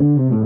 Mm-hmm.